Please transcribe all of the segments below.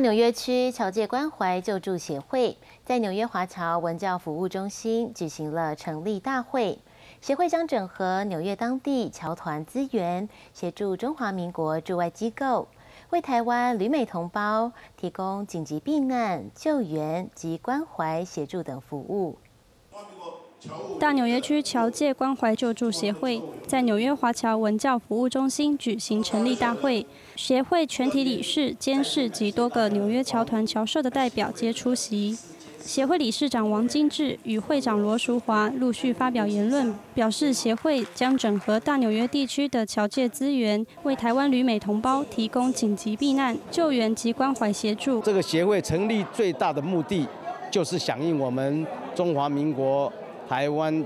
纽约区侨界关怀救助协会在纽约华侨文教服务中心举行了成立大会。协会将整合纽约当地侨团资源，协助中华民国驻外机构，为台湾旅美同胞提供紧急避难、救援及关怀协助等服务。大纽约区侨界关怀救助协会在纽约华侨文教服务中心举行成立大会，协会全体理事、监事及多个纽约侨团侨社的代表皆出席。协会理事长王金志与会长罗淑华陆续发表言论，表示协会将整合大纽约地区的侨界资源，为台湾旅美同胞提供紧急避难、救援及关怀协助。这个协会成立最大的目的，就是响应我们中华民国。台湾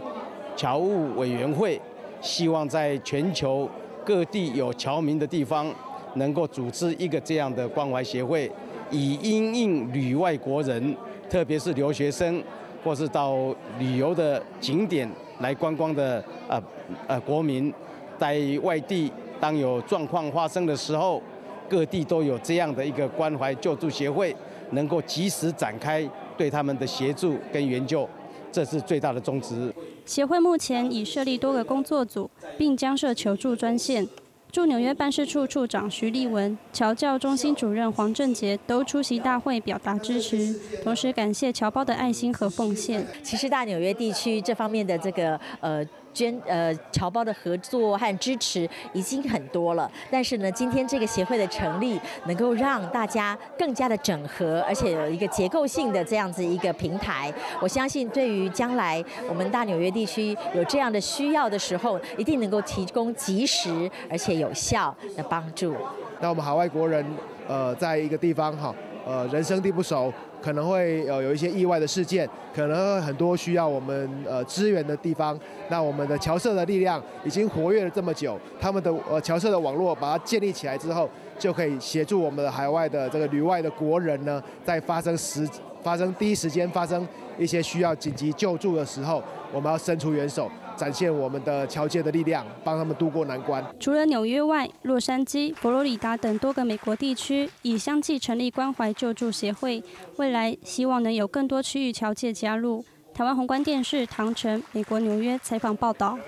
侨务委员会希望在全球各地有侨民的地方，能够组织一个这样的关怀协会，以因应旅外国人，特别是留学生或是到旅游的景点来观光的呃呃国民，在外地当有状况发生的时候，各地都有这样的一个关怀救助协会，能够及时展开对他们的协助跟援救。这是最大的宗旨。协会目前已设立多个工作组，并将设求助专线。驻纽约办事处处长徐立文、侨教中心主任黄正杰都出席大会，表达支持，同时感谢侨胞的爱心和奉献。其实大纽约地区这方面的这个呃。捐呃侨胞的合作和支持已经很多了，但是呢，今天这个协会的成立，能够让大家更加的整合，而且有一个结构性的这样子一个平台。我相信，对于将来我们大纽约地区有这样的需要的时候，一定能够提供及时而且有效的帮助。那我们海外国人呃，在一个地方哈，呃，人生地不熟。可能会呃有一些意外的事件，可能会很多需要我们呃支援的地方。那我们的侨社的力量已经活跃了这么久，他们的呃侨社的网络把它建立起来之后，就可以协助我们的海外的这个旅外的国人呢，在发生时发生第一时间发生一些需要紧急救助的时候，我们要伸出援手。展现我们的侨界的力量，帮他们渡过难关。除了纽约外，洛杉矶、佛罗里达等多个美国地区已相继成立关怀救助协会，未来希望能有更多区域侨界加入。台湾宏观电视唐城，美国纽约采访报道。